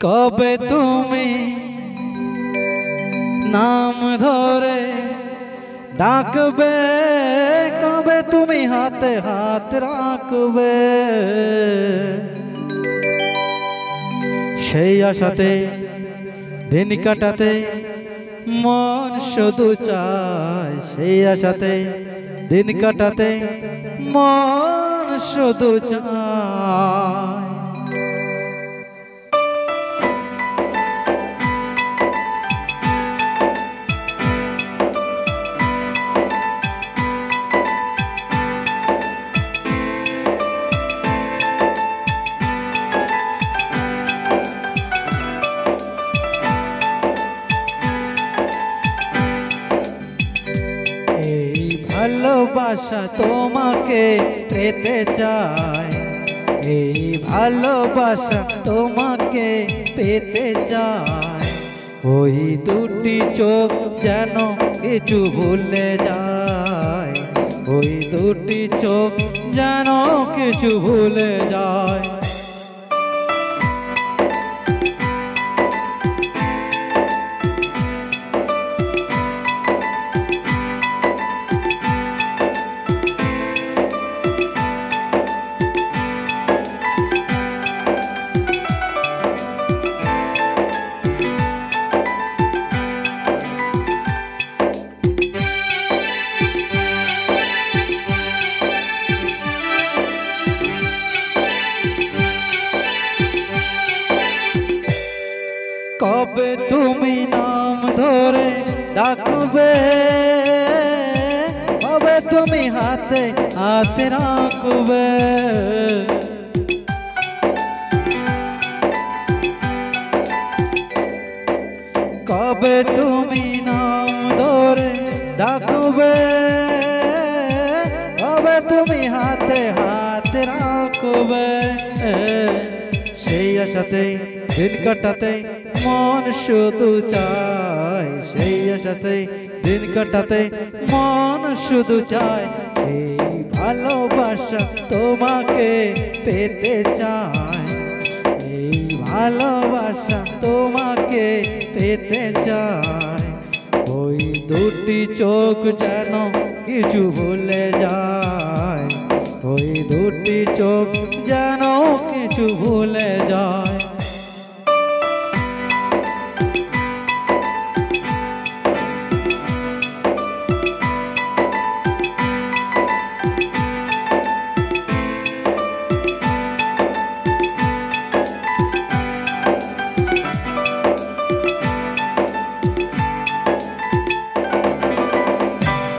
কবে তুমি নাম ধরে ডাকবে? কবে তুমি হাতে হাত রাখবে? সেই আশাতে দিন কাটাতে মন শুধু চায়। সেই আশাতে দিন কাটাতে মন শুধু চায়। ভালোবাসা তোমাকে পেতে চায় এই ভালোবাসা তোমাকে পেতে চায় ওই দুটি চোখ যেন কিছু ভুলে যায়। ওই দুটি চোখ যেন কিছু ভুলে যায়। কবে তুমি নাম ধরে ডাকবে কবে তুমি হাতে হাতে রাখবে কবে তুমি নাম ধরে ডাকবে কবে তুমি হাতে হাতে রাখবে সেই আশাতে দিন কাটাতে মন শুধু চায় সেই আশাতে, দিন কাটাতে মন শুধু চায়। এই ভালোবাসা তোমাকে পেতে চায়। এই ভালোবাসা তোমাকে পেতে চায়। ওই দুটি চোখ যেন কিছু ভুলে যায়। ওই দুটি চোখ যেন কিছু ভুলে যায়।